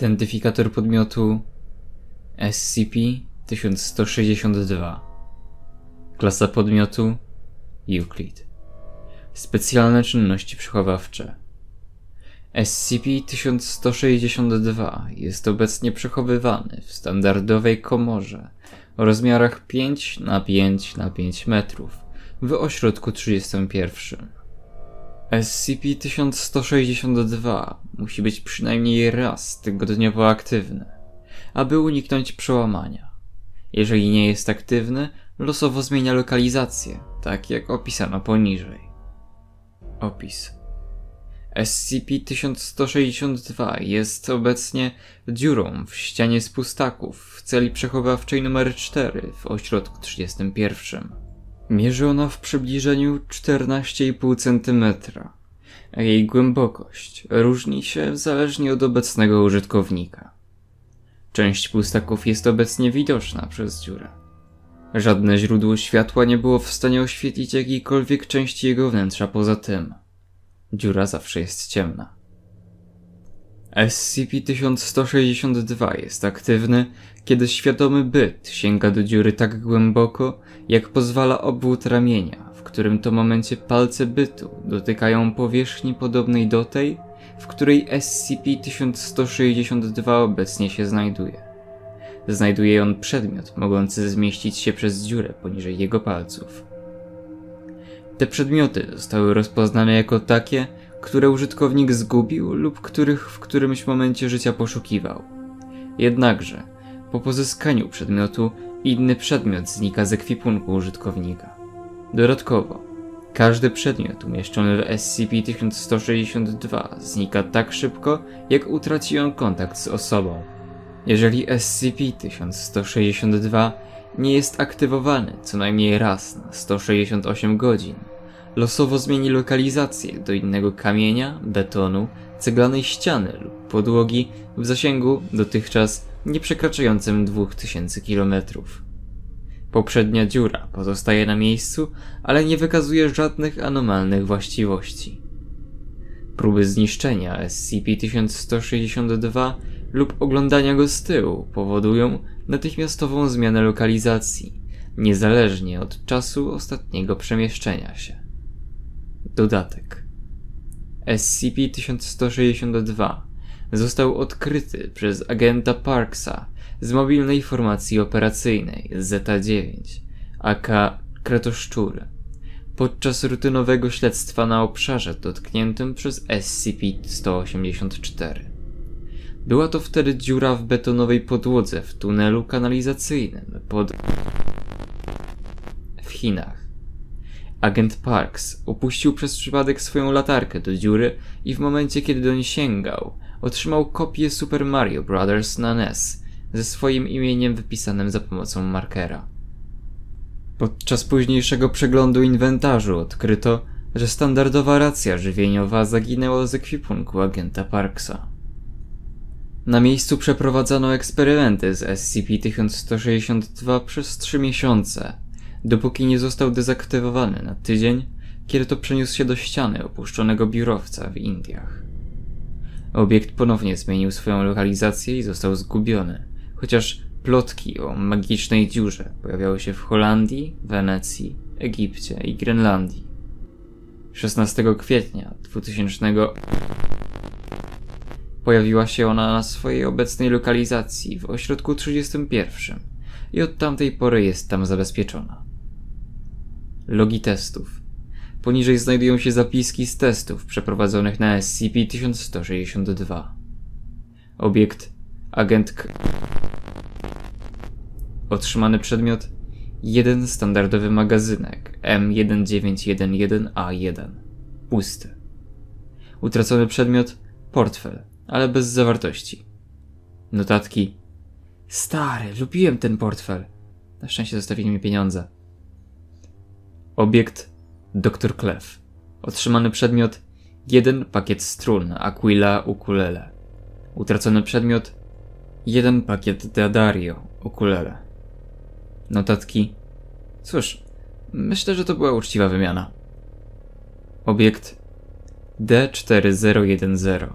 Identyfikator podmiotu SCP-1162 Klasa podmiotu Euclid. Specjalne czynności przechowawcze. SCP-1162 jest obecnie przechowywany w standardowej komorze o rozmiarach 5 na 5 na 5 metrów w ośrodku 31. SCP-1162 musi być przynajmniej raz tygodniowo aktywny, aby uniknąć przełamania. Jeżeli nie jest aktywny, losowo zmienia lokalizację, tak jak opisano poniżej. Opis SCP-1162 jest obecnie dziurą w ścianie spustaków w celi przechowawczej nr 4 w ośrodku 31. Mierzy ona w przybliżeniu 14,5 cm, jej głębokość różni się zależnie od obecnego użytkownika. Część pustaków jest obecnie widoczna przez dziurę. Żadne źródło światła nie było w stanie oświetlić jakiejkolwiek części jego wnętrza poza tym. Dziura zawsze jest ciemna. SCP-1162 jest aktywny, kiedy świadomy byt sięga do dziury tak głęboko, jak pozwala obwód ramienia, w którym to momencie palce bytu dotykają powierzchni podobnej do tej, w której SCP-1162 obecnie się znajduje. Znajduje on przedmiot mogący zmieścić się przez dziurę poniżej jego palców. Te przedmioty zostały rozpoznane jako takie, które użytkownik zgubił lub których w którymś momencie życia poszukiwał. Jednakże, po pozyskaniu przedmiotu, inny przedmiot znika z ekwipunku użytkownika. Dodatkowo, każdy przedmiot umieszczony w SCP-1162 znika tak szybko, jak utraci on kontakt z osobą. Jeżeli SCP-1162 nie jest aktywowany co najmniej raz na 168 godzin, losowo zmieni lokalizację do innego kamienia, betonu, ceglanej ściany lub podłogi w zasięgu dotychczas nie przekraczającym 2000 km. Poprzednia dziura pozostaje na miejscu, ale nie wykazuje żadnych anomalnych właściwości. Próby zniszczenia SCP-1162 lub oglądania go z tyłu powodują natychmiastową zmianę lokalizacji, niezależnie od czasu ostatniego przemieszczenia się. Dodatek SCP-1162 został odkryty przez agenta Parksa z mobilnej formacji operacyjnej ZA-9, AK Kretoszczury, podczas rutynowego śledztwa na obszarze dotkniętym przez SCP-184. Była to wtedy dziura w betonowej podłodze w tunelu kanalizacyjnym pod w Chinach. Agent Parks opuścił przez przypadek swoją latarkę do dziury i w momencie, kiedy do niej sięgał, otrzymał kopię Super Mario Bros. na NES ze swoim imieniem wypisanym za pomocą markera. Podczas późniejszego przeglądu inwentarzu odkryto, że standardowa racja żywieniowa zaginęła z ekwipunku agenta Parksa. Na miejscu przeprowadzano eksperymenty z SCP-1162 przez trzy miesiące, dopóki nie został dezaktywowany na tydzień, kiedy to przeniósł się do ściany opuszczonego biurowca w Indiach. Obiekt ponownie zmienił swoją lokalizację i został zgubiony, chociaż plotki o magicznej dziurze pojawiały się w Holandii, Wenecji, Egipcie i Grenlandii. 16 kwietnia 2000 pojawiła się ona na swojej obecnej lokalizacji w ośrodku 31 i od tamtej pory jest tam zabezpieczona. Logi testów. Poniżej znajdują się zapiski z testów przeprowadzonych na SCP-1162. Obiekt Agent K. Otrzymany przedmiot jeden standardowy magazynek M1911A1. Pusty. Utracony przedmiot portfel, ale bez zawartości. Notatki. Stary, lubiłem ten portfel. Na szczęście zostawili mi pieniądze. Obiekt Dr. Clef. Otrzymany przedmiot jeden pakiet strun Aquila ukulele. Utracony przedmiot jeden pakiet Deadario ukulele. Notatki. Cóż, myślę, że to była uczciwa wymiana. Obiekt D4010.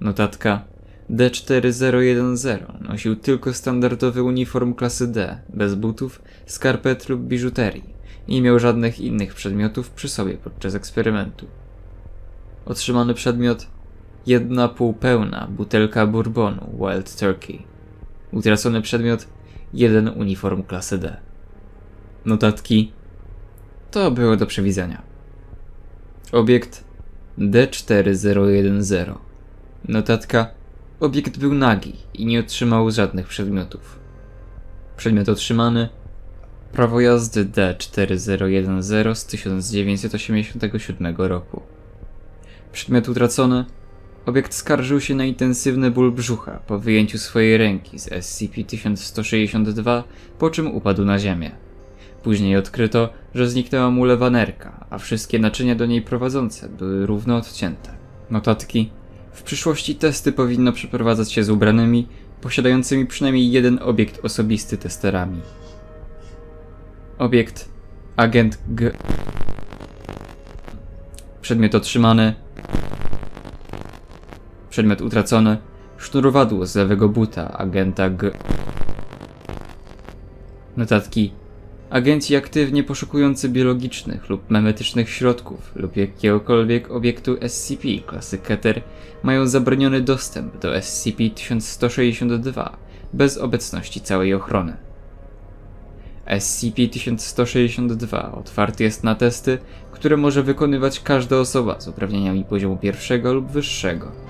Notatka. D4010 nosił tylko standardowy uniform klasy D, bez butów, skarpet lub biżuterii. Nie miał żadnych innych przedmiotów przy sobie podczas eksperymentu. Otrzymany przedmiot jedna półpełna butelka bourbonu Wild Turkey. Utracony przedmiot jeden uniform klasy D. Notatki to było do przewidzenia. Obiekt D4010. Notatka Obiekt był nagi i nie otrzymał żadnych przedmiotów. Przedmiot otrzymany Prawo jazdy D4010 z 1987 roku. Przedmiot utracony Obiekt skarżył się na intensywny ból brzucha po wyjęciu swojej ręki z SCP-1162, po czym upadł na ziemię. Później odkryto, że zniknęła mu lewa nerka, a wszystkie naczynia do niej prowadzące były równo odcięte. Notatki w przyszłości testy powinno przeprowadzać się z ubranymi, posiadającymi przynajmniej jeden obiekt osobisty testerami. Obiekt Agent G. Przedmiot otrzymany. Przedmiot utracony. Sznurowadło z lewego buta agenta G. Notatki Agenci aktywnie poszukujący biologicznych lub memetycznych środków lub jakiegokolwiek obiektu SCP klasy Keter mają zabroniony dostęp do SCP-1162 bez obecności całej ochrony. SCP-1162 otwarty jest na testy, które może wykonywać każda osoba z uprawnieniami poziomu pierwszego lub wyższego.